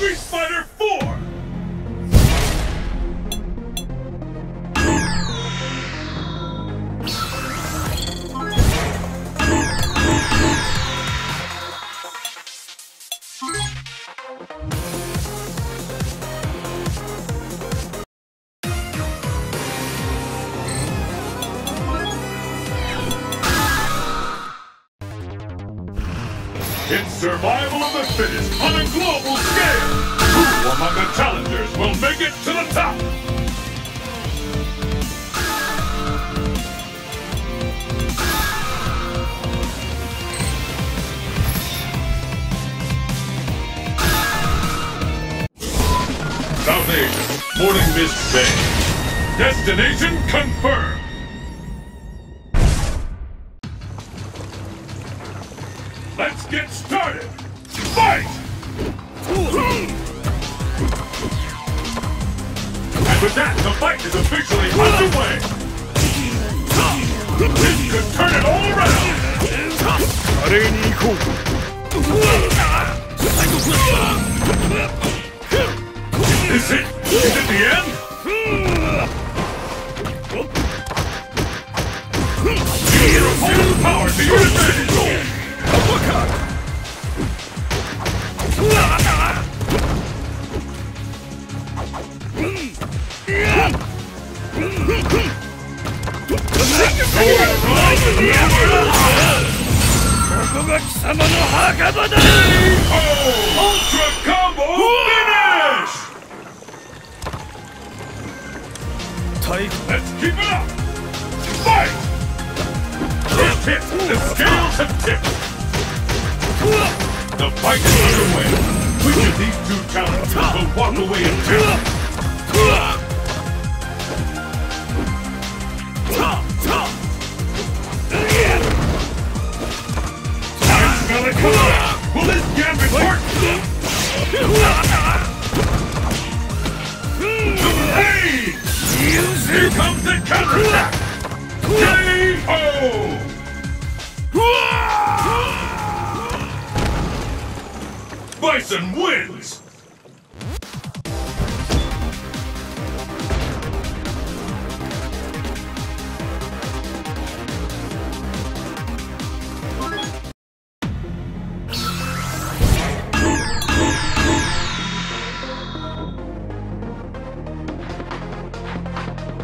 Hungry Spider It's survival of the fittest on a global scale! Who among the challengers will make it to the top? South Asia, Morning Mist Bay. Destination confirmed! get started! Fight! And with that, the fight is officially underway! This could turn it all around! 華麗に行こう Is it? Is it the end? Let's keep it up! Fight! The scales have tipped! The fight is underway! Which of these two challengers will walk away in It coming! Will this gambit work? Hey! Here comes the counterattack! K.O. Bison wins!